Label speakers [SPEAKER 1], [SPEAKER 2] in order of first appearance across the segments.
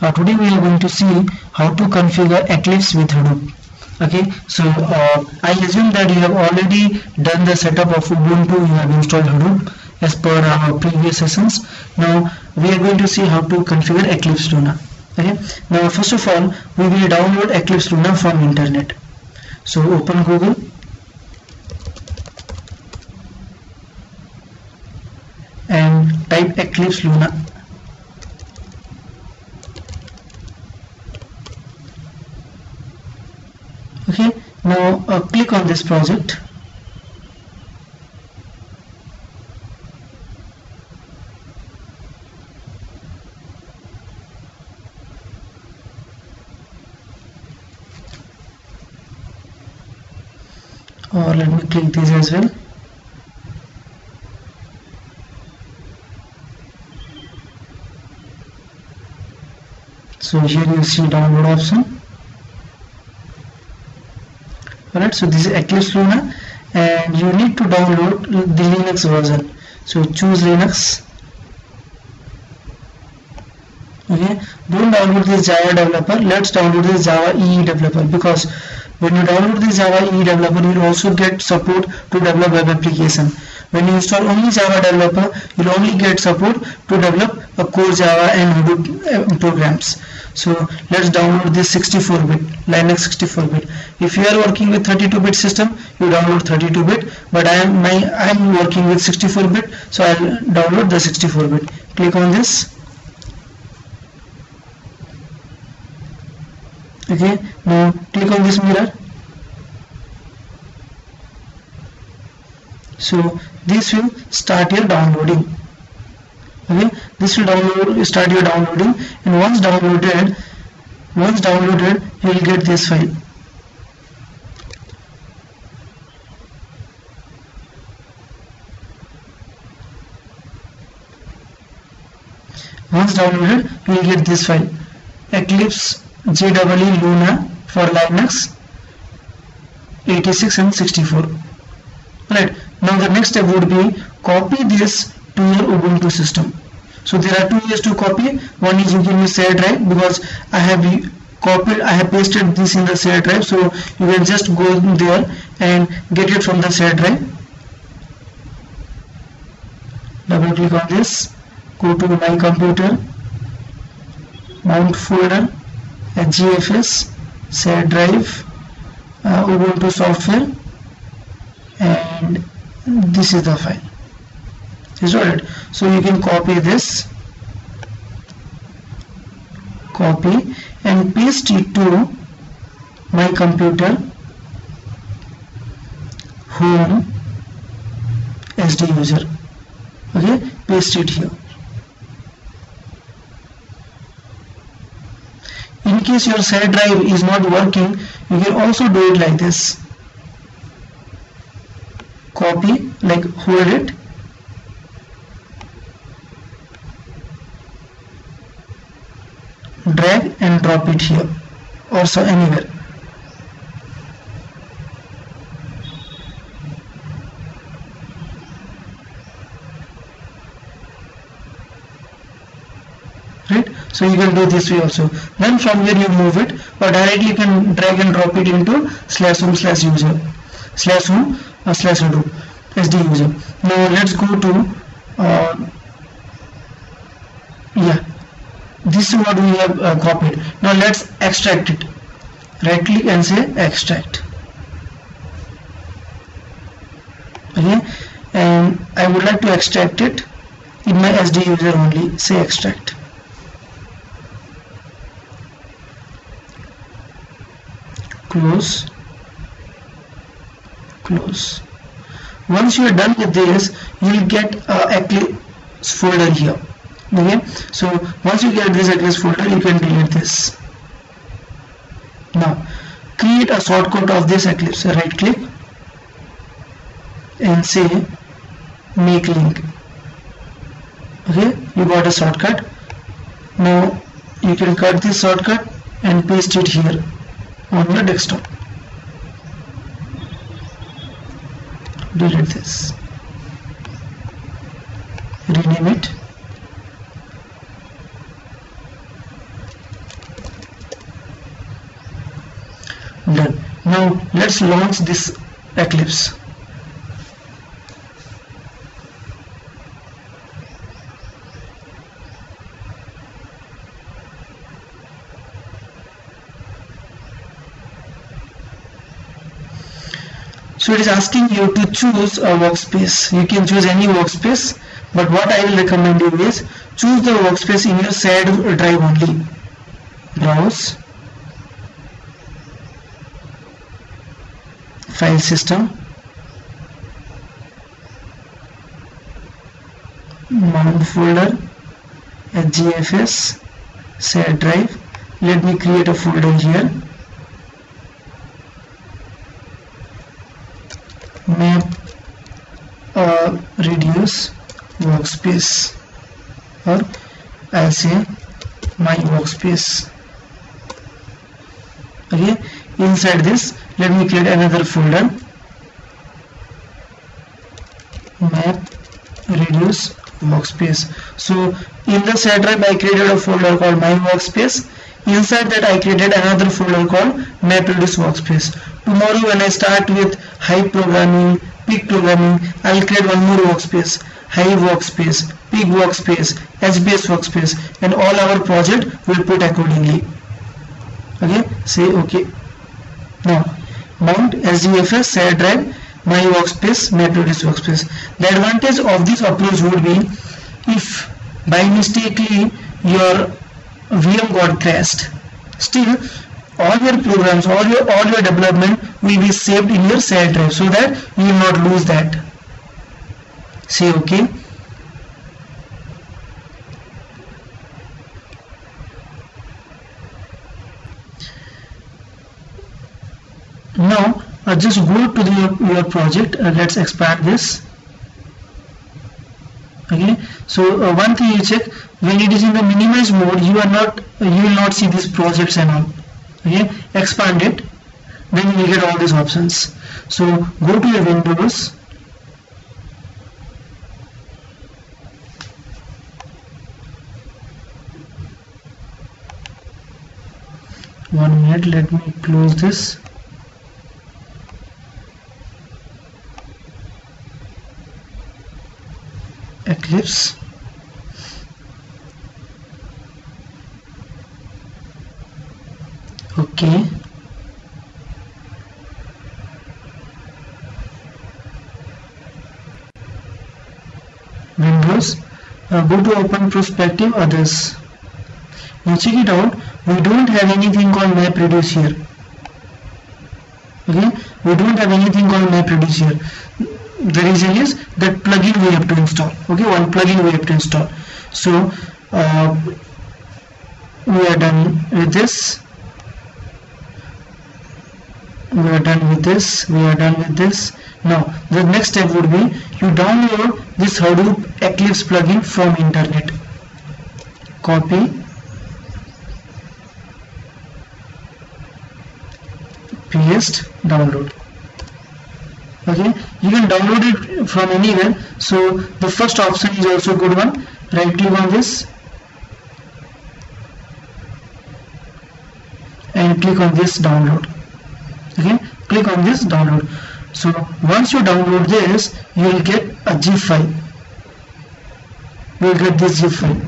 [SPEAKER 1] uh, today we are going to see how to configure Eclipse with Hadoop. Okay so uh, I assume that you have already done the setup of Ubuntu you have installed Hadoop as per our previous sessions. Now we are going to see how to configure Eclipse Luna. Okay now first of all we will download Eclipse Luna from internet. So open Google. And type Eclipse Luna okay now uh, click on this project? Or let me click this as well. So here you see download option alright so this is Eclipse Luna. And you need to download the Linux version. So choose Linux. Okay. Don't download this Java developer. Let's download this Java EE developer. Because when you download this Java EE developer you will also get support to develop web application when you install only Java developer you'll only get support to develop a core Java and Hadoop uh, programs. So let's download this 64-bit Linux 64-bit if you are working with 32-bit system you download 32-bit but I am my I am working with 64-bit so I'll download the 64-bit click on this. Okay now click on this mirror. So this will start your downloading. Okay? This will download start your downloading and once downloaded once downloaded you will get this file. Once downloaded you will get this file. Eclipse JEE Luna for Linux 86 and 64 right now the next step would be copy this to your Ubuntu system. So there are two ways to copy. One is you can use share drive because I have copied I have pasted this in the share drive. So you can just go there and get it from the share drive. Double click on this. Go to my computer. Mount folder. HGFS, share drive. Uh, Ubuntu software. And this is the file. Is it so you can copy this copy and paste it to my computer home SD user. Okay? Paste it here. In case your share drive is not working you can also do it like this copy like hold it. Drag and drop it here also anywhere. Right? So you can do this way also. Then from here you move it or directly you can drag and drop it into slash home slash user. Slash home slash hadoop sd user now let's go to uh, yeah. This is what we have uh, copied. Now let's extract it. Right click and say extract. Okay and I would like to extract it in my SD user only. Say extract. Close close. Once you are done with this you will get a eclipse folder here. Okay? So once you get this eclipse folder you can delete this. Now create a shortcut of this eclipse right click and say make link. Okay? You got a shortcut. Now you can cut this shortcut and paste it here on your desktop during this. Rename it. Done. Now let's launch this Eclipse. So it is asking you to choose a workspace. You can choose any workspace but what I will recommend you is choose the workspace in your shared drive only. Browse. File system. Mount folder. HGFS shared drive. Let me create a folder here map uh, reduce workspace or I say my workspace. Okay inside this let me create another folder. Map reduce workspace. So in the set drive I created a folder called my workspace. Inside that I created another folder called map reduce workspace. Tomorrow when I start with Hive programming Pig programming I'll create one more workspace Hive workspace Pig workspace HBase workspace and all our project will put accordingly. Okay? Say okay. Now mount HGFS shared drive my workspace MapReduce workspace. The advantage of this approach would be if by mistakenly your VM got crashed still all your programs all your all your development will be saved in your shared drive so that you will not lose that. Say okay? Now uh, just go to the, your project. Uh, let's expand this. Okay? So uh, one thing you check. When it is in the minimize mode you are not you will not see these projects and all okay? Expand it. Then you will get all these options. So go to your windows. One minute let me close this. Eclipse okay Windows uh, go to open perspective others. Now check it out. We don't have anything called MapReduce here. Okay? We don't have anything called MapReduce here. The reason is that plugin we have to install. Okay? One plugin we have to install. So uh, we are done with this we are done with this we are done with this. Now the next step would be you download this Hadoop Eclipse plugin from internet. Copy. Paste. Download. Okay? You can download it from anywhere. So the first option is also good one. Right click on this. And click on this download okay click on this download. So once you download this you will get a zip file. You will get this zip file.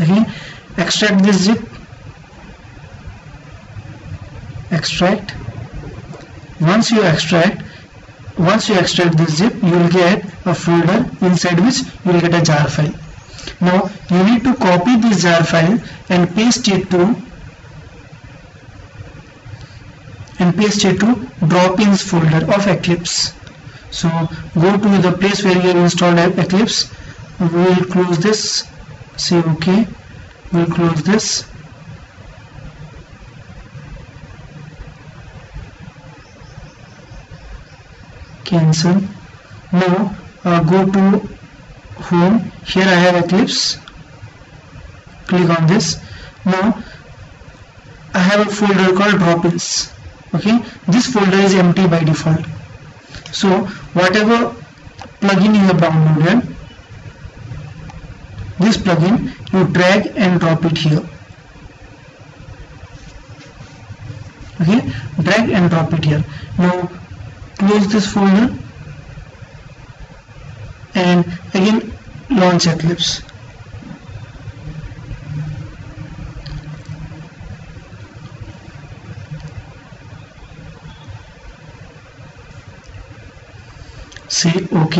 [SPEAKER 1] Okay extract this zip. Extract. Once you extract once you extract this zip you will get a folder inside which you will get a jar file. Now you need to copy this jar file and paste it to and paste it to drop-ins folder of Eclipse. So go to the place where you have installed Eclipse. We will close this. Say ok. We will close this. Cancel. Now uh, go to home. Here I have Eclipse. Click on this. Now I have a folder called drop-ins okay? This folder is empty by default. So whatever plugin you have downloaded this plugin you drag and drop it here. Okay? Drag and drop it here. Now close this folder and again launch Eclipse say OK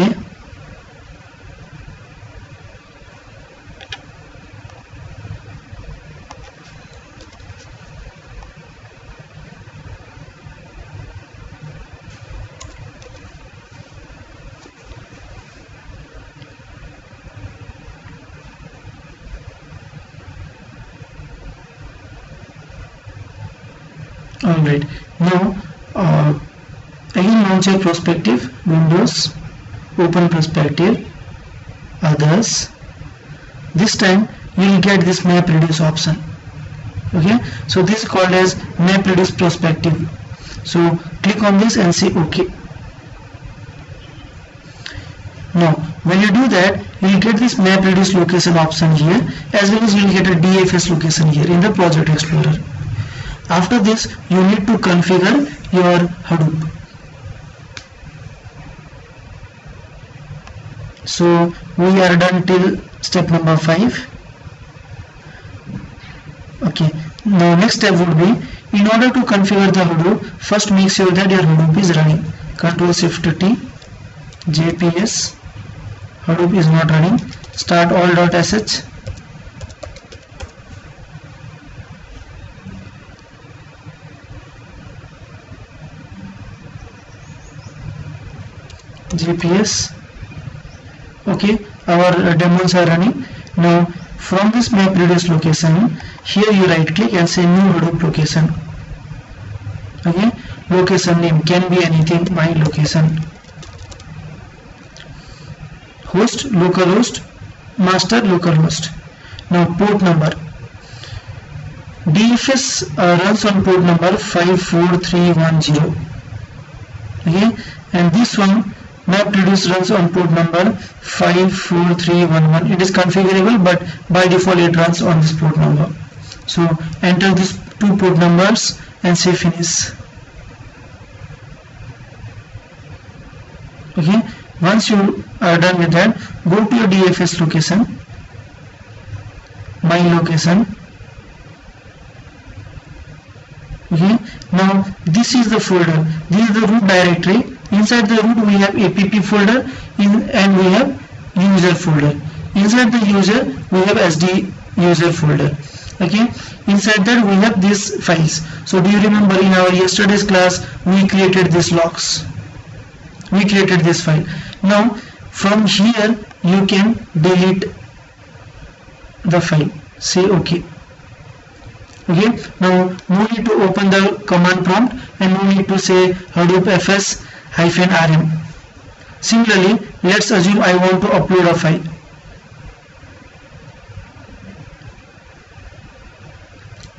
[SPEAKER 1] alright now again launch your perspective windows open perspective others. This time you will get this map reduce option. Okay? So this is called as map reduce perspective. So click on this and say ok now when you do that you will get this map reduce location option here as well as you will get a DFS location here in the project explorer. After this you need to configure your Hadoop so we are done till step number 5 okay. Now next step would be in order to configure the Hadoop first make sure that your Hadoop is running. Control shift T JPS Hadoop is not running. Start all.sh JPS okay our daemons are running. Now from this map reduce location here you right click and say new Hadoop location. Okay location name can be anything my location. Host localhost master localhost. Now port number. DFS uh, runs on port number 54310 okay and this one MapReduce runs on port number 54311 it is configurable but by default it runs on this port number. So enter these two port numbers and say finish. Okay. Once you are done with that go to your DFS location my location. Okay. Now this is the folder. This is the root directory inside the root we have app folder. In, and we have user folder. Inside the user we have sd user folder. Okay? Inside that we have these files. So do you remember in our yesterday's class we created these logs we created this file. Now from here you can delete the file. Say okay. Okay? Now no need to open the command prompt and no need to say hadoop fs hyphen rm. Similarly let's assume i want to upload a file.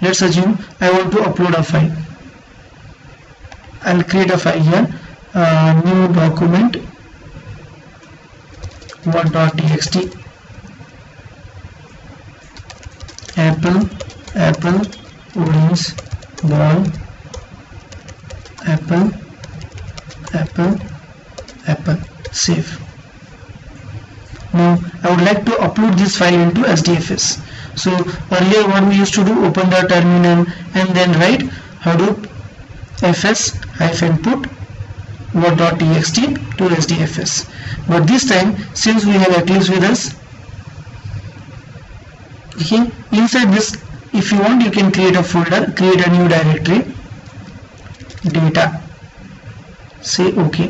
[SPEAKER 1] Let's assume i want to upload a file i'll create a file here. Uh, new document what.txt apple apple orange ball apple apple apple save now I would like to upload this file into HDFS so earlier what we used to do open the terminal and then write hadoop fs hyphen put what.txt to HDFS but this time since we have Eclipse with us okay inside this if you want you can create a folder create a new directory data say ok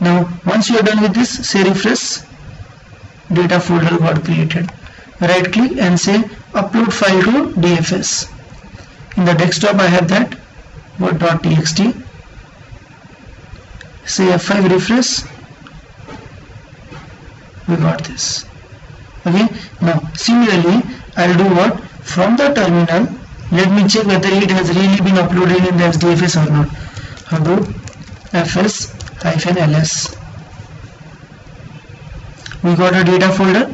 [SPEAKER 1] now once you are done with this say refresh data folder got created. Right click and say upload file to dfs in the desktop i have that what.txt say f5 refresh. We got this. Okay now similarly i'll do what? From the terminal let me check whether it has really been uploaded in the HDFS or not hadoop fs ls we got a data folder.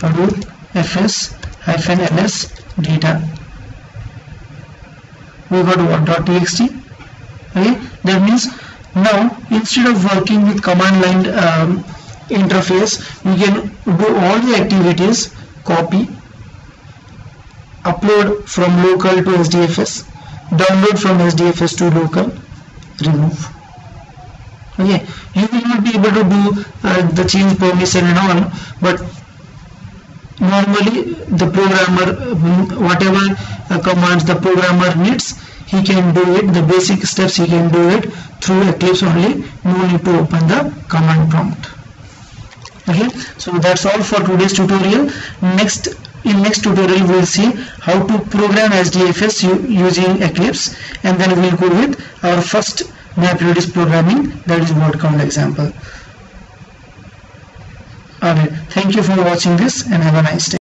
[SPEAKER 1] hadoop fs ls data. We got what txt okay? That means now instead of working with command line um, interface we can do all the activities copy upload from local to HDFS download from HDFS to local remove. Okay? You will not be able to do uh, the change permission and all but normally the programmer whatever uh, commands the programmer needs he can do it the basic steps he can do it through Eclipse only. No need to open the command prompt. Okay? So that's all for today's tutorial. Next in next tutorial we will see how to program HDFS using Eclipse and then we will go with our first MapReduce programming that is word count example. Alright, thank you for watching this and have a nice day.